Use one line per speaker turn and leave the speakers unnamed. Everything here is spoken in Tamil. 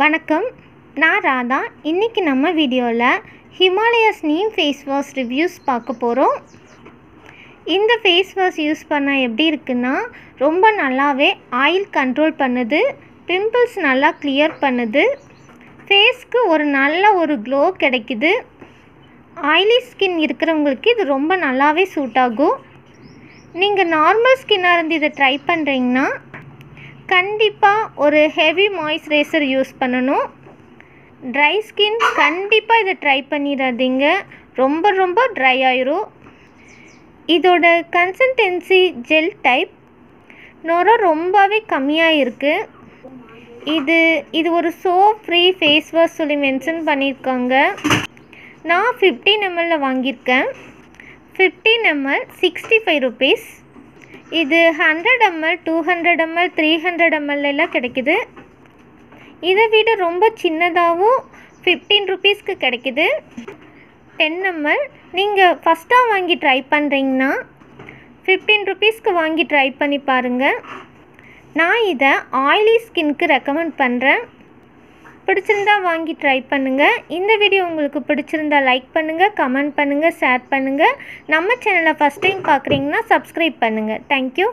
வணக்கம். நான் ராதா. இன்றைக்கி நம்ம வீடியோவில் Himalaya's neem face wash reviews பார்க்க போகிறோம் இந்த ஃபேஸ் வாஷ் யூஸ் பண்ணால் எப்படி இருக்குன்னா ரொம்ப நல்லாவே ஆயில் கண்ட்ரோல் பண்ணுது பிம்பிள்ஸ் நல்லா கிளியர் பண்ணுது ஃபேஸ்க்கு ஒரு நல்ல ஒரு க்ளோ கிடைக்குது. ஆயிலி ஸ்கின் இருக்கிறவங்களுக்கு இது ரொம்ப நல்லாவே சூட் ஆகும். நீங்கள் நார்மல் ஸ்கின்னாக இருந்து இதை ட்ரை பண்ணுறீங்கன்னா கண்டிப்பாக ஒரு ஹெவி மாய்ஸ்சரைசர் யூஸ் பண்ணணும். ட்ரை ஸ்கின் கண்டிப்பாக இதை ட்ரை பண்ணிடாதீங்க. ரொம்ப ரொம்ப ட்ரை ஆயிரும். இதோட கன்சன்டென்சி ஜெல் டைப் நொர ரொம்பவே கம்மியாக இருக்குது இது இது ஒரு சோப் ஃப்ரீ ஃபேஸ் வாஷ் சொல்லி மென்ஷன் பண்ணியிருக்காங்க. நான் ஃபிஃப்டீன் எம்எல்ல வாங்கியிருக்கேன். Fifteen ml sixty five rupees இது hundred ml two hundred ml three hundred எம்எல்லாம் கிடைக்குது. இதை விட ரொம்ப சின்னதாகவும் ஃபிஃப்டீன் ருபீஸ்க்கு கிடைக்குது. டென் எம்எல் நீங்கள் ஃபஸ்ட்டாக வாங்கி ட்ரை பண்ணுறீங்கன்னா ஃபிஃப்டீன் ருபீஸ்க்கு வாங்கி ட்ரை பண்ணி பாருங்கள் நான் இதை ஆயிலி ஸ்கின்க்கு ரெக்கமெண்ட் பண்ணுறேன் பிடிச்சிருந்தா வாங்கி ட்ரை பண்ணுங்கள் இந்த வீடியோ உங்களுக்கு பிடிச்சிருந்தா லைக் பண்ணுங்கள் கமெண்ட் பண்ணுங்கள் ஷேர் பண்ணுங்கள் நம்ம சேனலை ஃபஸ்ட் டைம் பார்க்குறீங்கன்னா சப்ஸ்கிரைப் பண்ணுங்கள் தேங்க்யூ